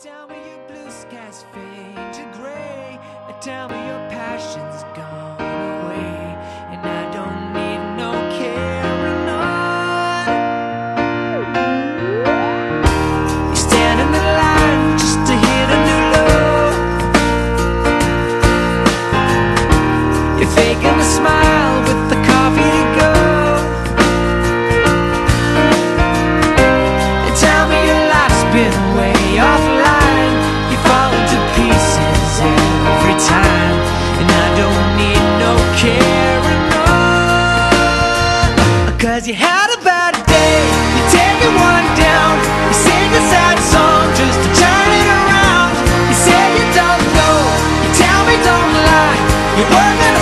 Tell me your blue skies fade to gray. Tell me your passion's gone away. And I don't need no carrying on. You stand in the line just to hit a new low. You're faking the smile. Cause you had a bad day, you take it one down, you sing a sad song just to turn it around. You say you don't know, you tell me don't lie, you're working